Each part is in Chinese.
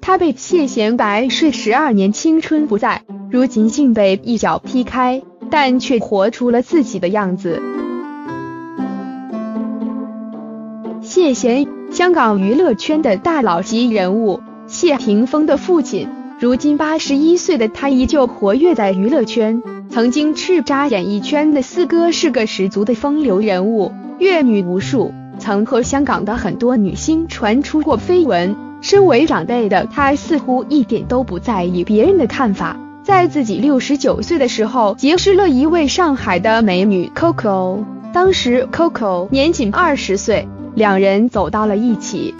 他被谢贤白睡十二年青春不在，如今竟被一脚踢开，但却活出了自己的样子。谢贤，香港娱乐圈的大佬级人物，谢霆锋的父亲。如今八十一岁的他依旧活跃在娱乐圈，曾经叱咤演艺圈的四哥是个十足的风流人物，阅女无数，曾和香港的很多女星传出过绯闻。身为长辈的他似乎一点都不在意别人的看法，在自己六十九岁的时候结识了一位上海的美女 Coco，当时 Coco 年仅二十岁，两人走到了一起。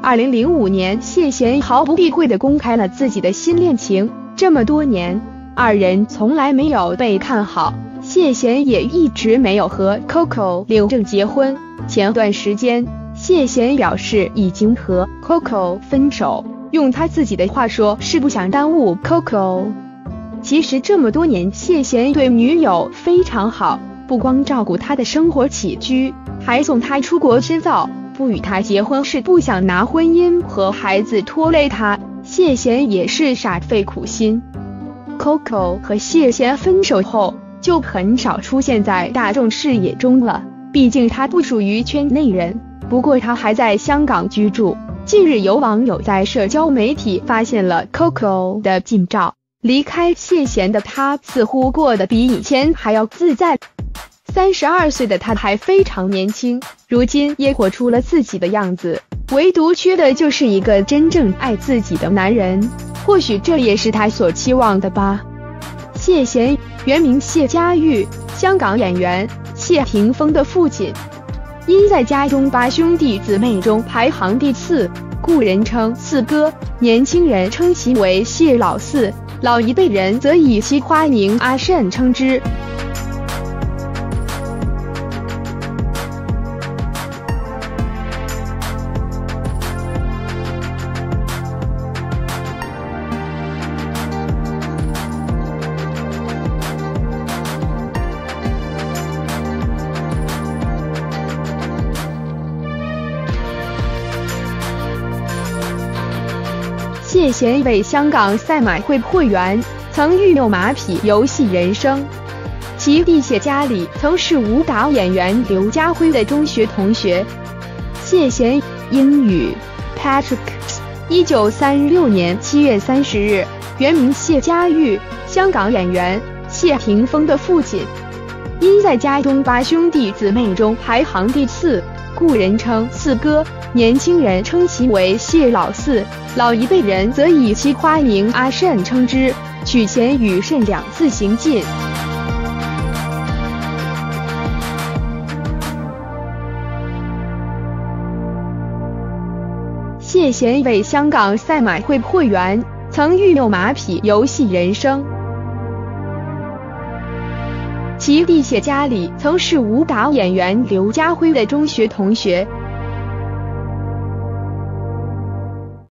二零零五年，谢贤毫不避讳地公开了自己的新恋情。这么多年，二人从来没有被看好，谢贤也一直没有和 Coco 领证结婚。前段时间，谢贤表示已经和 Coco 分手，用他自己的话说，是不想耽误 Coco。其实这么多年，谢贤对女友非常好，不光照顾她的生活起居，还送她出国深造。不与她结婚是不想拿婚姻和孩子拖累她，谢贤也是煞费苦心。Coco 和谢贤分手后就很少出现在大众视野中了，毕竟他不属于圈内人。不过他还在香港居住。近日有网友在社交媒体发现了 Coco 的近照，离开谢贤的他似乎过得比以前还要自在。三十二岁的他还非常年轻，如今也活出了自己的样子，唯独缺的就是一个真正爱自己的男人。或许这也是他所期望的吧。谢贤原名谢家玉，香港演员，谢霆锋的父亲，因在家中八兄弟姊妹中排行第四，故人称四哥，年轻人称其为谢。老四，老一辈人则以其花名阿慎称之。谢贤为香港赛马会会员，曾育有马匹游戏人生。其弟谢家礼曾是舞蹈演员刘家辉的中学同学。谢贤，英语 Patrick，一九三六年七月三十日，原名谢家玉，香港演员，谢霆锋的父亲。因在家中八兄弟姊妹中排行第四，故人称四哥，年轻人称其为谢老四。老一辈人则以其花名阿慎称之，取钱与慎两字行进。谢贤为香港赛马会会员，曾育有马匹游戏人生。其弟谢家里曾是武打演员刘家辉的中学同学。